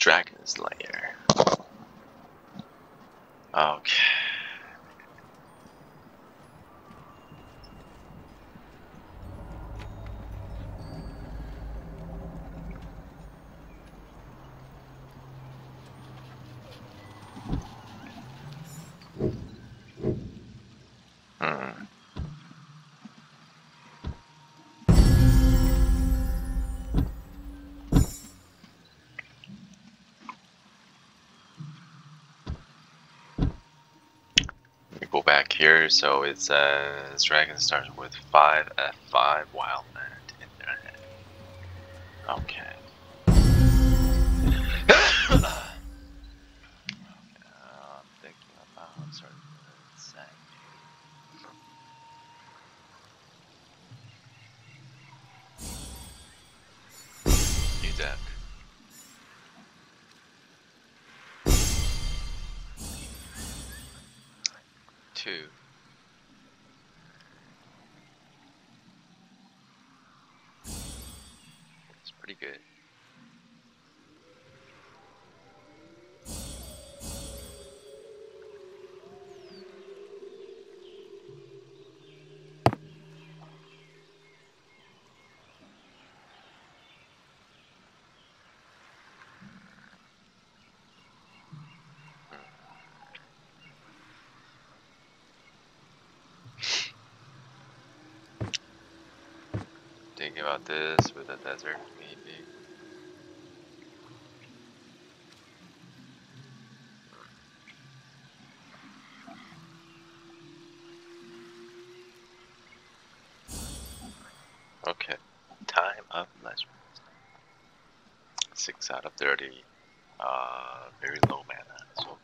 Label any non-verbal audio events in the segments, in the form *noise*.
Dragon's Lair. Okay. Back here. So it says uh, Dragon starts with 5 F5 Wildland Internet. Okay. *coughs* Uh, Two. It's pretty good. Thinking about this with the desert, maybe. Okay, time of legend. Six out of thirty. Uh, very low mana. So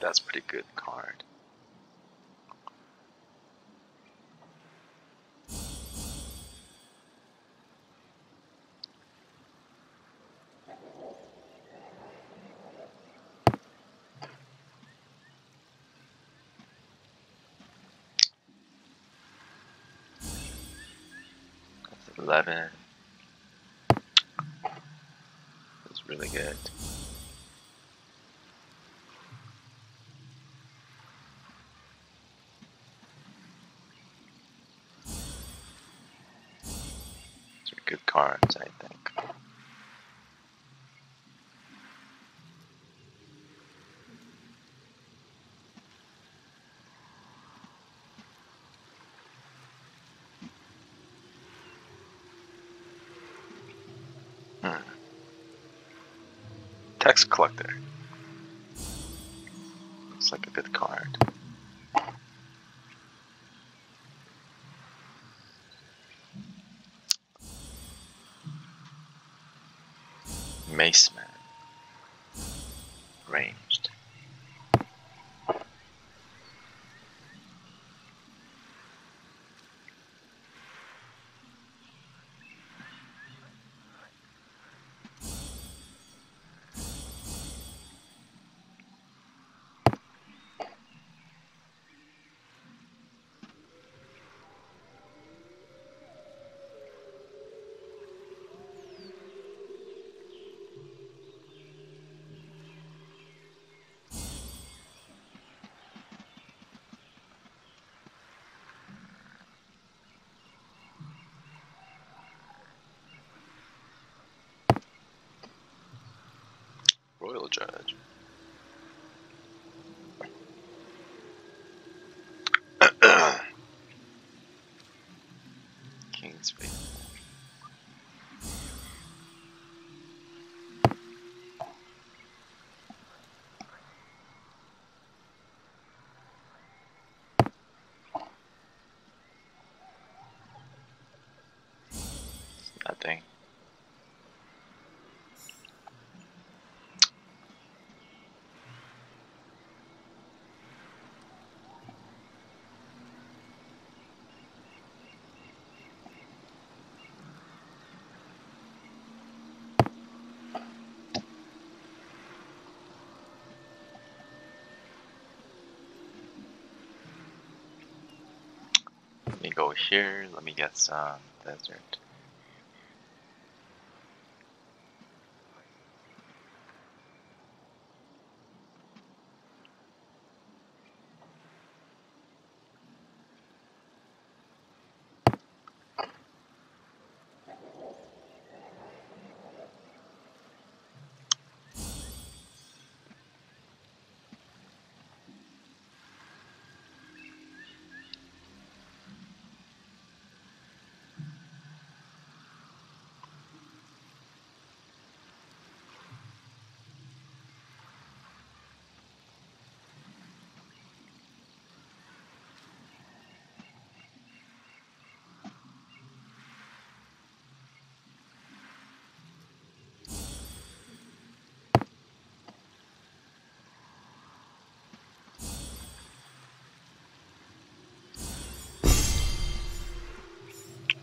that's pretty good card. That's eleven. That's really good. Good cards, I think. Hmm. Tax collector. Looks like a good card. Maceman. Royal Judge. *clears throat* King's Faithful. Let me go here. Let me get some desert.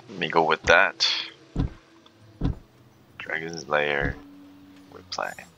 Let me go with that. Dragon's Lair. We.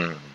Mm.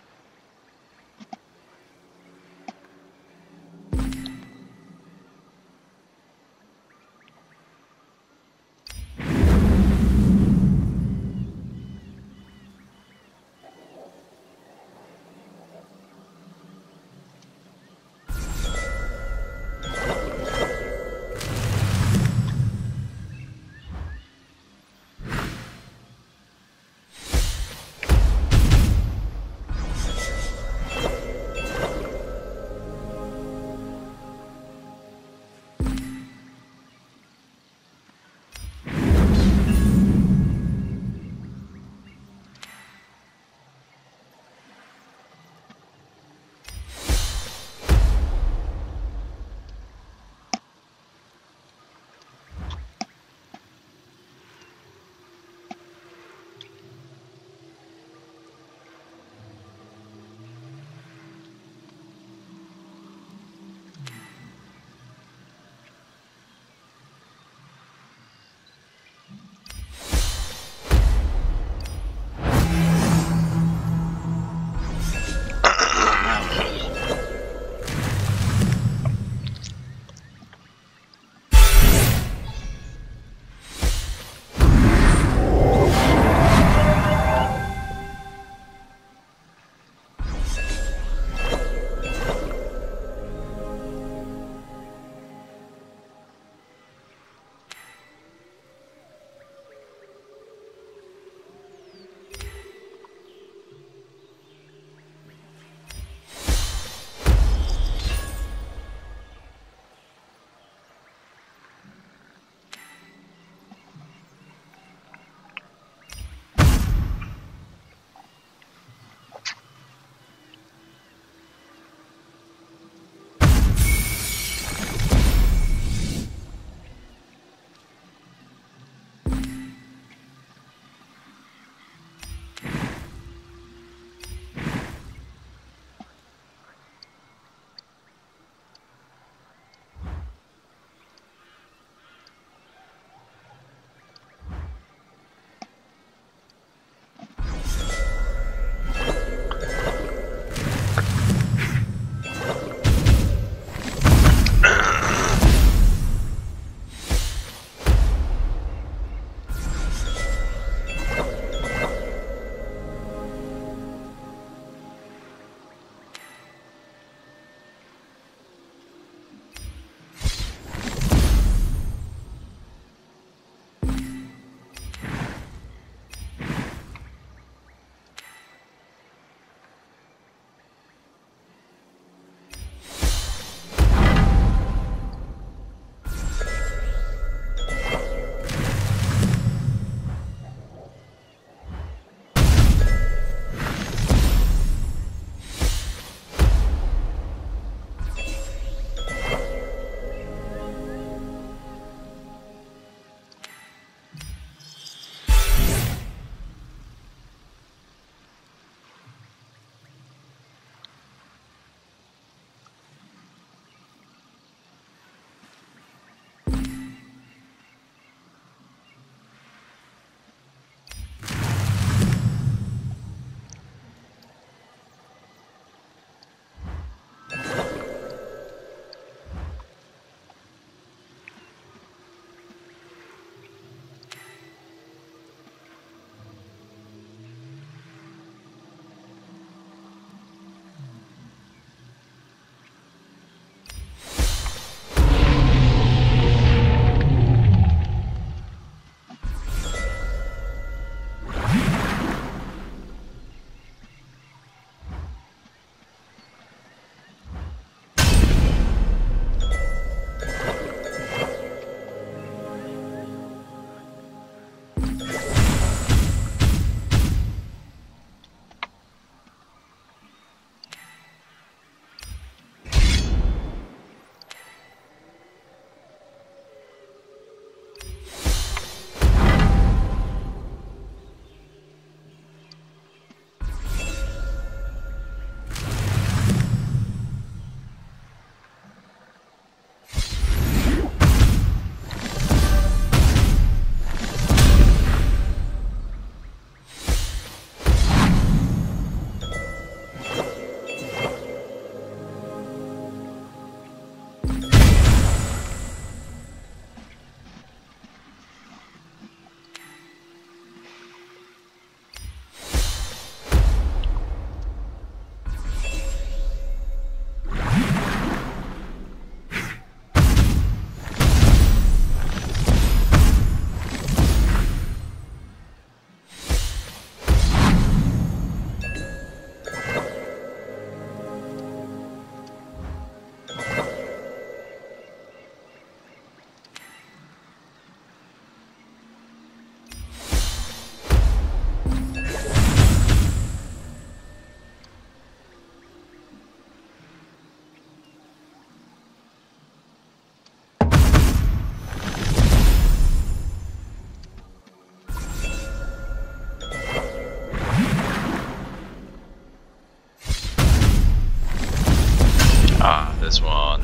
This one.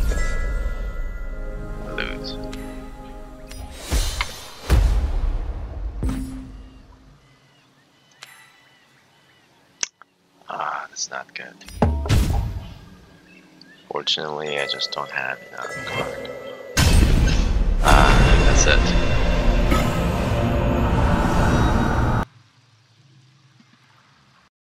Lose. Ah, that's not good. Fortunately, I just don't have enough card. Ah, that's it.